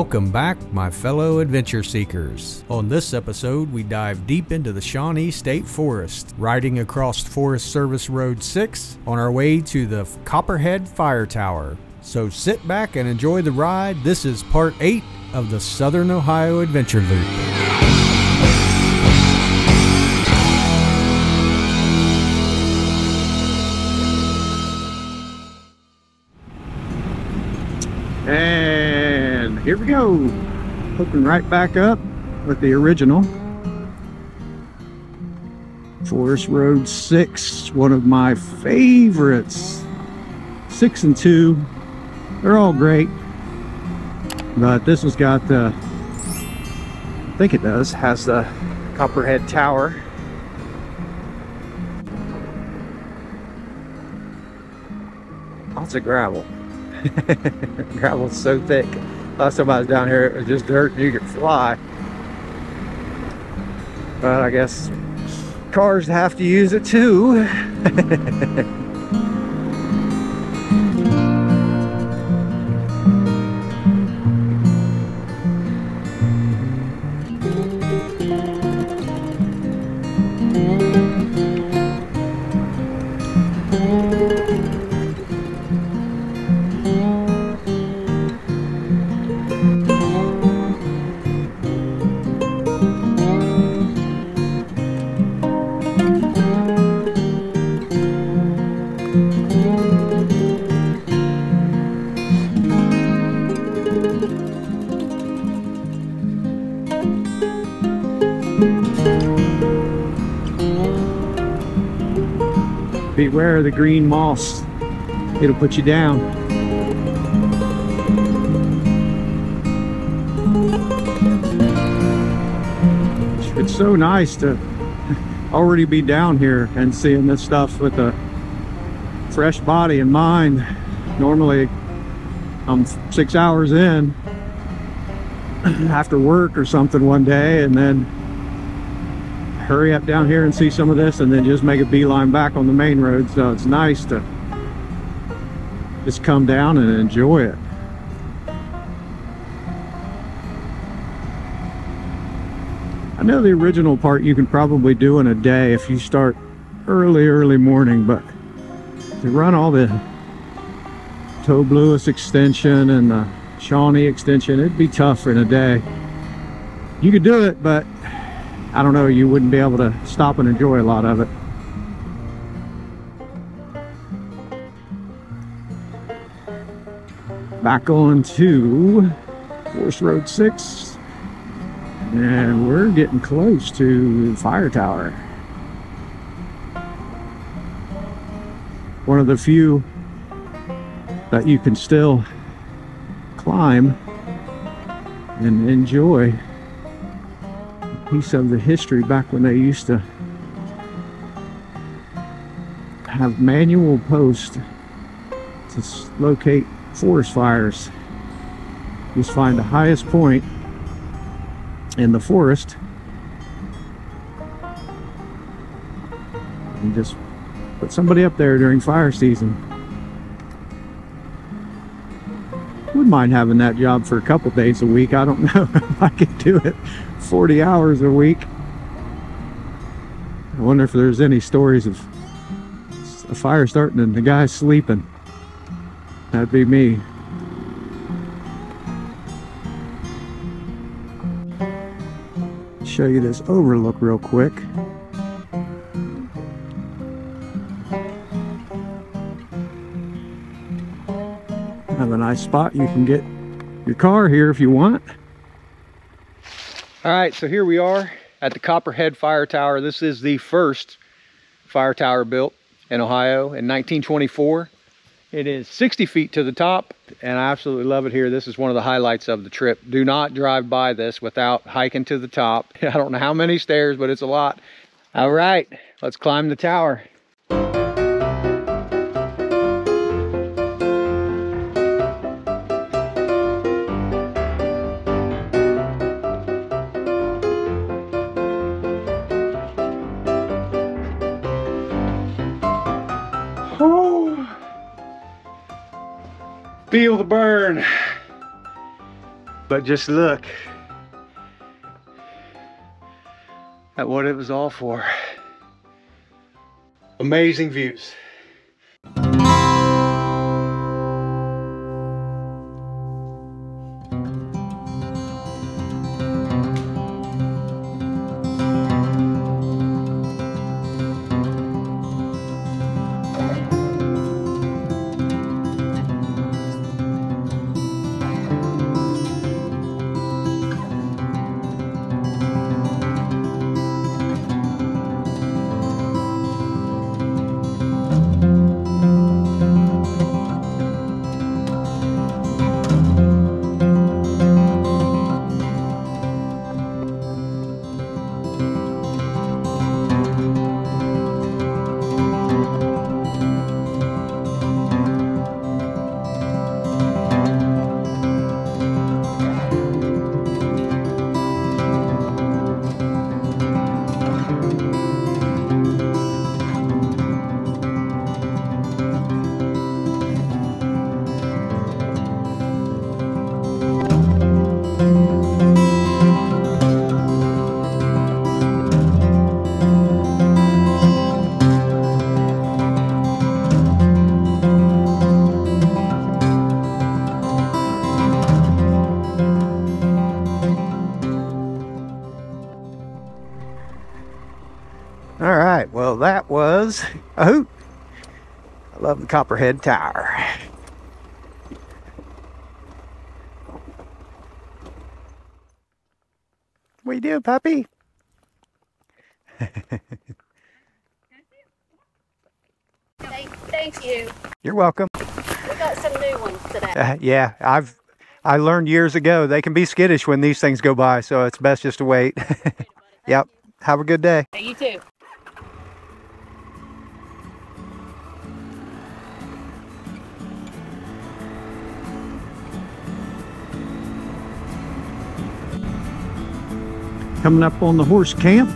Welcome back, my fellow adventure seekers. On this episode, we dive deep into the Shawnee State Forest, riding across Forest Service Road 6 on our way to the Copperhead Fire Tower. So sit back and enjoy the ride. This is part 8 of the Southern Ohio Adventure Loop. And here we go. Hooking right back up with the original. Forest Road 6, one of my favorites. 6 and 2. They're all great. But this one's got the, I think it does, has the Copperhead Tower. Lots of gravel. Gravel's so thick. Last time I was down here, it was just dirt and you could fly. But I guess cars have to use it too. Beware of the green moss. It'll put you down. It's so nice to already be down here and seeing this stuff with a fresh body and mind. Normally, I'm six hours in after work or something one day and then hurry up down here and see some of this and then just make a beeline back on the main road. So it's nice to just come down and enjoy it. I know the original part you can probably do in a day if you start early early morning but to run all the Tobe Lewis extension and the Shawnee extension. It'd be tough in a day. You could do it but I don't know, you wouldn't be able to stop and enjoy a lot of it. Back on to Forest Road 6. And we're getting close to fire tower. One of the few that you can still climb and enjoy piece of the history back when they used to have manual posts to locate forest fires. Just find the highest point in the forest and just put somebody up there during fire season. Mind having that job for a couple days a week. I don't know if I could do it 40 hours a week. I wonder if there's any stories of a fire starting and the guy sleeping. That'd be me. Show you this overlook real quick. Have a nice spot you can get your car here if you want. All right, so here we are at the Copperhead Fire Tower. This is the first fire tower built in Ohio in 1924. It is 60 feet to the top, and I absolutely love it here. This is one of the highlights of the trip. Do not drive by this without hiking to the top. I don't know how many stairs, but it's a lot. All right, let's climb the tower. Feel the burn. But just look at what it was all for. Amazing views. All right, well, that was a hoot. I love the Copperhead Tower. What you do, puppy? Thank, thank you. You're welcome. We got some new ones today. Uh, yeah, I've I learned years ago they can be skittish when these things go by, so it's best just to wait. yep. Have a good day. You too. Coming up on the horse camp.